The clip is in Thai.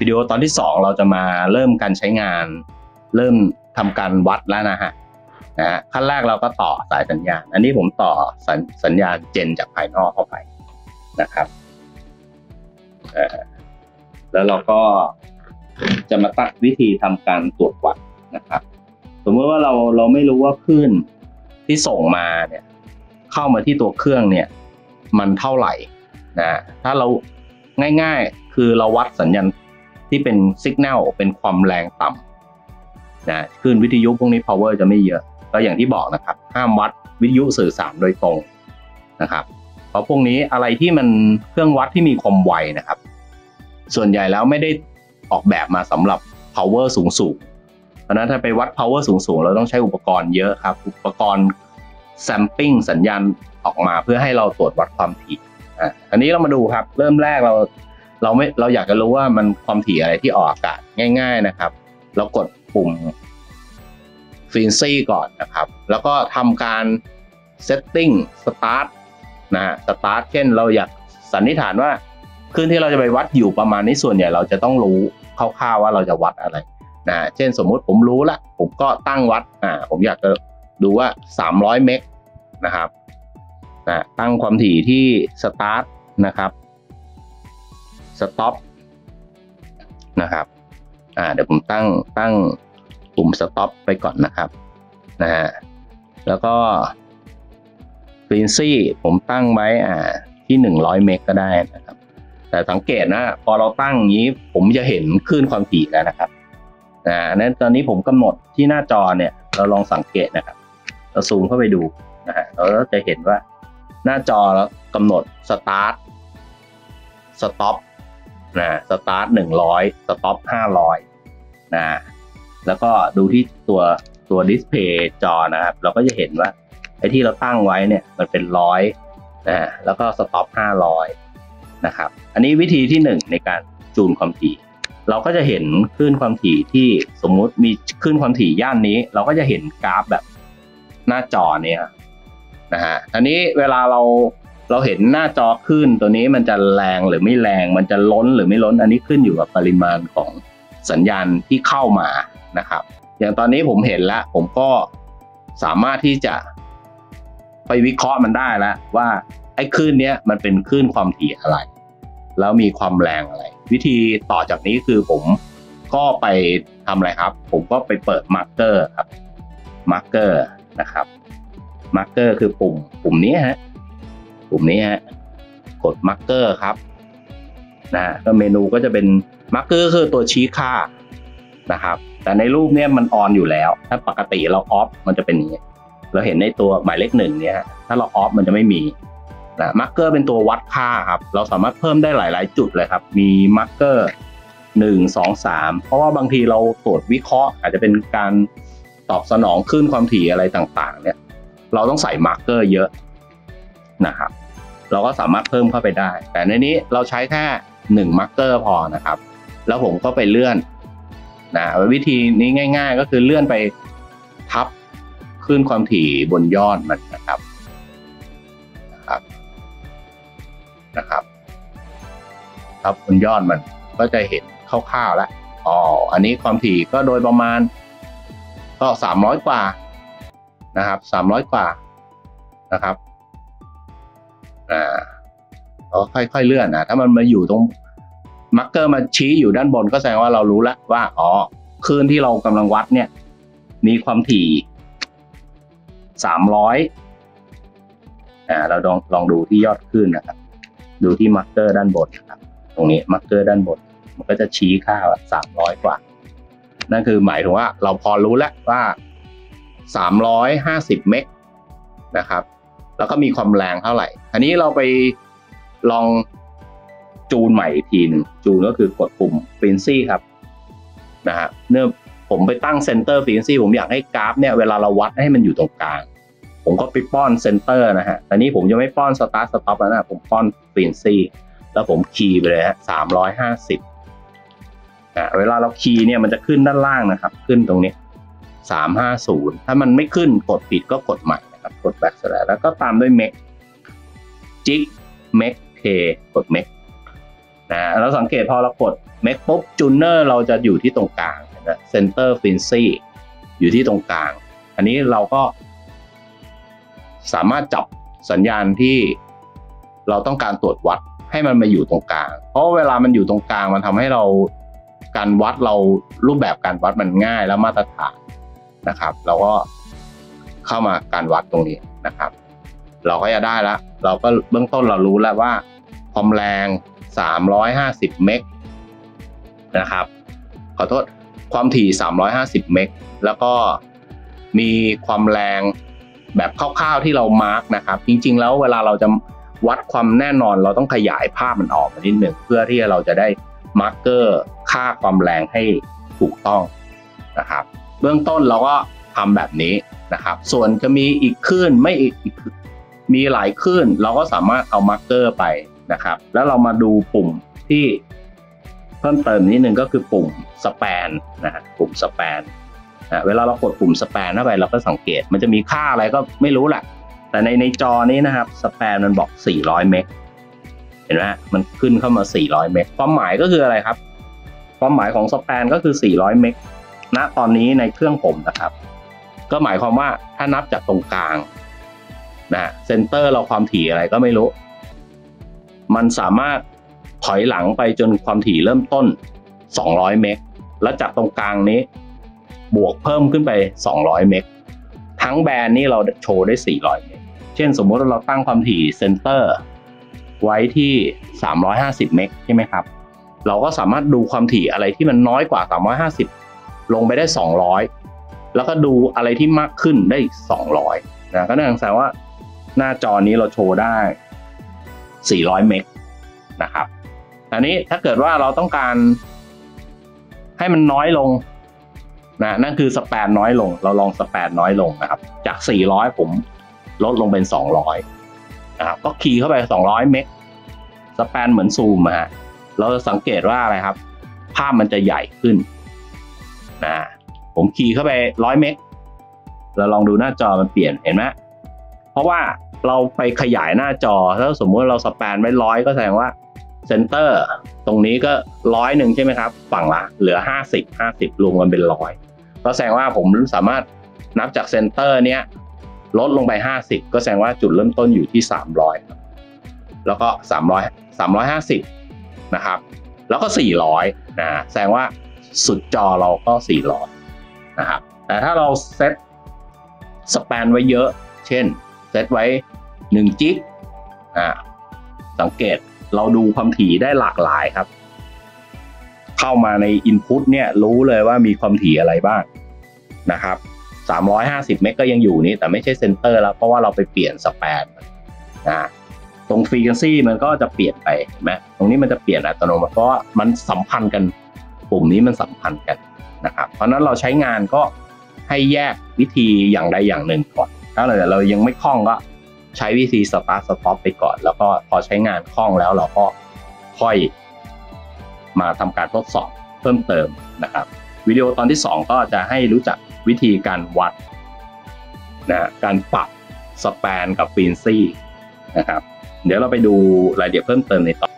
วิดีโอตอนที่ 2 เราจะมาเริ่มการใช้งาน เริ่มทำการวัดแล้วนะฮะนะฮะขั้นแรกเราก็ต่อสายสัญญาณ อันนี้ผมต่อสัญสญญาณเจนจากภายนอกเข้าไปนะครับแล้วเราก็จะมาตั้งวิธีทำการตรวจวัดนะครับ สมมติว่าเราเราไม่รู้ว่าคลื่นที่ส่งมาเนี่ยเข้ามาที่ตัวเครื่องเนี่ยมันเท่าไหร่นะถ้าเราง่ายๆ คือเราวัดสัญญาณ ที่เป็นสัญญาณเป็นความแรงต่ำนะคลื่นวิทยุพวกนี้ power จะไม่เยอะก็อย่างที่บอกนะครับ ห้ามวัดวิทยุสื่อสารโดยตรงนะครับ เพราะพวกนี้อะไรที่มันเครื่องวัดที่มีความไวนะครับ ส่วนใหญ่แล้วไม่ได้ออกแบบมาสำหรับ power สูงสูงเพราะนั้นถ้าไปวัด power สูงสูงเราต้องใช้อุปกรณ์เยอะครับ อุปกรณ์ sampling สัญญาณออกมาเพื่อให้เราตรวจวัดความถี่อันนี้เรามาดูครับ เริ่มแรกเรา เราไม่เราอยากจะรู้ว่ามันความถี่อะไรที่ออกอากาศง่าย ๆนะครับ เรากดปุ่ม frequency ก่อนนะครับ แล้วก็ทำการ setting start นะฮะ start เช่นเราอยากสันนิษฐานว่าคลื่นที่เราจะไปวัดอยู่ประมาณนี้ส่วนใหญ่เราจะต้องรู้คร่าวๆว่าเราจะวัดอะไรนะฮะเช่นสมมุติผมรู้ละผมก็ตั้งวัดอ่าผมอยากจะดูว่า 300 เมกนะครับนะตั้งความถี่ที่ start นะครับ stop นะครับอ่าเดี๋ยวผมตั้งตั้งปุ่ม stop ไปก่อนนะครับนะฮะแล้วก็ frequency ผมตั้งไว้อ่าที่ 100 เมกก็ได้นะครับ แต่สังเกตนะพอเราตั้งอย่างนี้ผมจะเห็นคลื่นความถี่แล้วนะครับอ่านั้นตอนนี้ผมกำหนดที่หน้าจอเนี่ยเราลองสังเกตนะครับ เราซูมเข้าไปดูนะฮะเราจะเห็นว่าหน้าจอแล้วกำหนด start stop นะ start 100 stop 500นะแล้วก็ดูที่ตัวตัวดิสเพย์จอนะครับ เราก็จะเห็นว่าไอ้ที่เราตั้งไว้เนี่ยมันเป็นร้อยนะแล้วก็ stop 500นะครับ อันนี้วิธีที่หนึ่งในการจูนความถี่ เราก็จะเห็นคลื่นความถี่ที่สมมุติมีคลื่นความถี่ย่านนี้ เราก็จะเห็นกราฟแบบหน้าจอเนี่ยนะฮะอันนี้เวลาเรา เราเห็นหน้าจอคลื่นตัวนี้มันจะแรงหรือไม่แรงมันจะล้นหรือไม่ล้นอันนี้ขึ้นอยู่กับปริมาณของสัญญาณที่เข้ามานะครับ อย่างตอนนี้ผมเห็นแล้วผมก็สามารถที่จะไปวิเคราะห์มันได้แล้วว่าไอ้คลื่นเนี้ยมันเป็นคลื่นความถี่อะไร แล้วมีความแรงอะไร วิธีต่อจากนี้คือผมก็ไปทำอะไรครับ ผมก็ไปเปิด marker ครับ marker นะครับ marker คือปุ่มปุ่มนี้ฮะ ปุ่มนี้ฮะกด marker ครับนะก็เมนูก็จะเป็น marker คือตัวชี้ค่านะครับ แต่ในรูปเนี้ยมัน on อยู่แล้ว ถ้าปกติเรา off มันจะเป็นอย่างนี้เราเห็นในตัวหมายเลขหนึ่งเนี่ยถ้าเรา off มันจะไม่มีนะ marker เป็นตัววัดค่าครับ เราสามารถเพิ่มได้หลาย ๆ จุดเลยครับ มี marker หนึ่งสองสามเพราะว่าบางทีเราตรวจวิเคราะห์ อาจจะเป็นการตอบสนองคลื่นความถี่อะไรต่าง ๆ เนี่ย เราต้องใส่ marker เยอะนะครับ เราก็สามารถเพิ่มเข้าไปได้ แต่ในนี้เราใช้แค่หนึ่ง marker พอนะครับ แล้วผมก็ไปเลื่อนนะวิธีนี้ง่าย ๆ ก็คือเลื่อนไปทับขึ้นความถี่บนยอดมันนะครับนะครับนะครับครับบนยอดมันก็จะเห็นคร่าวๆแล้วอ๋ออันนี้ความถี่ก็โดยประมาณ ก็สามร้อยกว่านะครับสามร้อยกว่านะครับ อ่าเราค่อยๆเลื่อนนะถ้ามันมาอยู่ตรงmarker มาชี้อยู่ด้านบนก็แสดงว่าเรารู้แล้วว่าอ๋อคลื่นที่เรากำลังวัดเนี่ย มีความถี่สามร้อยอ่าเราลองลองดูที่ยอดคลื่นนะครับ ดูที่ marker ด้านบนนะครับตรงนี้ marker ด้านบน มันก็จะชี้ค่าสามร้อยกว่า นั่นคือหมายถึงว่าเราพอรู้แล้วว่าสามร้อยห้าสิบ meg นะครับ แล้วก็มีความแรงเท่าไหร่ อันนี้เราไปลองจูนใหม่อีกทีหนึ่งจูนก็คือกดปุ่ม frequency ครับนะฮะเนื่อผมไปตั้งเซนเตอร์ frequency ผมอยากให้กราฟเนี่ยเวลาเราวัดให้มันอยู่ตรงกลาง ผมก็ไปป้อน center นะฮะแต่นี้ผมจะไม่ป้อน start stop แล้วนะผมป้อน frequency แล้วผม key ไปเลยฮะสามร้อยห้าสิบอ่าเวลาเรา key เนี่ยมันจะขึ้นด้านล่างนะครับ ขึ้นตรงนี้สามห้าศูนย์ถ้ามันไม่ขึ้นกดผิดก็กดใหม่ นะครับกด back slash แล้วก็ตามด้วย make จิก make k กด make นะแล้วสังเกตพอเรากด make ปุ๊บจูเนอร์เราจะอยู่ที่ตรงกลางนะ center frequency อยู่ที่ตรงกลาง อันนี้เราก็ สามารถจับสัญญาณที่เราต้องการตรวจวัดให้มันมาอยู่ตรงกลาง เพราะเวลามันอยู่ตรงกลางมันทำให้เราการวัดเรารูปแบบการวัดมันง่ายและมาตรฐานนะครับ เราก็ เข้ามาการวัดตรงนี้นะครับ เราก็จะได้แล้วเราก็เบื้องต้นเรารู้แล้วว่าความแรง 350 meg นะครับ ขอโทษความถี่ 350 meg แล้วก็มีความแรงแบบคร่าวๆที่เรา mark นะครับ จริงๆ แล้วเวลาเราจะวัดความแน่นอนเราต้องขยายภาพมันออกมานิดหนึ่งเพื่อที่เราจะได้ markerค่าความแรงให้ถูกต้องนะครับ เบื้องต้นเราก็ทำแบบนี้ นะครับ ส่วนจะมีอีกคลื่นไม่อีกมีหลายคลื่นเราก็สามารถเอา marker ไปนะครับ แล้วเรามาดูปุ่มที่เพิ่มเติมนิดนึงก็คือปุ่ม span นะปุ่ม span นะเวลาเรากดปุ่ม span เข้าไปเราก็สังเกต มันจะมีค่าอะไรก็ไม่รู้แหละแต่ในในจอนี้นะครับ span มันบอก 400 megเห็นไหมมันขึ้นเข้ามา 400 meg ความหมายก็คืออะไรครับ ความหมายของ span ก็คือ 400 meg ณตอนนี้ในเครื่องผมนะครับ ก็หมายความว่าถ้านับจากตรงกลางนะ center เราความถี่อะไรก็ไม่รู้ มันสามารถถอยหลังไปจนความถี่เริ่มต้น 200 meg แล้วจากตรงกลางนี้ บวกเพิ่มขึ้นไป 200 meg ทั้ง band นี่เราโชว์ได้ 400 meg เช่นสมมติเราตั้งความถี่ center ไว้ที่ 350 meg ใช่ไหมครับ เราก็สามารถดูความถี่อะไรที่มันน้อยกว่า 350 ลงไปได้ 200 แล้วก็ดูอะไรที่มากขึ้นได้200นะก็นั่นแสดงว่าหน้าจอนี้เราโชว์ได้ 400 meg นะครับอันนี้ถ้าเกิดว่าเราต้องการให้มันน้อยลงนะนั่นคือ span น้อยลง เราลอง span น้อยลงนะครับ จาก 400 ผมลดลงเป็น 200นะครับก็ key เข้าไป 200 meg span เหมือนซูมอะฮะเราจะสังเกตว่าอะไรครับ ภาพมันจะใหญ่ขึ้นนะ ผม key เข้าไป100 meg เราลองดูหน้าจอมันเปลี่ยนเห็นไหมเพราะว่าเราไปขยายหน้าจอถ้าสมมติเรา span ไว้ร้อยก็แสดงว่า center ตรงนี้ก็ร้อยหนึ่งใช่ไหมครับ ฝั่งละเหลือ 50 50 รวมกันเป็นร้อยก็แสดงว่าผมสามารถนับจากเซนเตอร์เนี้ยลดลงไป 50 ก็แสดงว่าจุดเริ่มต้นอยู่ที่ 300 แล้วก็ 300 350 นะครับ แล้วก็ 400นะแสดงว่าสุดจอเราก็ 400 นะครับแต่ถ้าเราเซตสแปนไว้เยอะ เช่นเซตไว้1จิกอ่าสังเกตเราดูความถี่ได้หลากหลายครับ เข้ามาใน input เนี่ยรู้เลยว่ามีความถี่อะไรบ้างนะครับ 350 meg ก็ยังอยู่นี่แต่ไม่ใช่ center แล้วเพราะว่าเราไปเปลี่ยน span นะตรง frequency มันก็จะเปลี่ยนไปเห็นไหมตรงนี้มันจะเปลี่ยนอัตโนมัติเพราะมันสัมพันธ์กัน ปุ่มนี้มันสัมพันธ์กัน นะครับ เพราะนั้นเราใช้งานก็ให้แยกวิธีอย่างใดอย่างหนึ่งก่อน ถ้าเราเรายังไม่คล่องก็ใช้วิธี start stop ไปก่อน แล้วก็พอใช้งานคล่องแล้วเราก็ค่อยมาทำการทดสอบเพิ่มเติมนะครับ วิดีโอตอนที่ 2 ก็จะให้รู้จักวิธีการวัดนะการปรับสแปนกับฟีนซี่นะครับ เดี๋ยวเราไปดูรายละเอียดเพิ่มเติมในตอน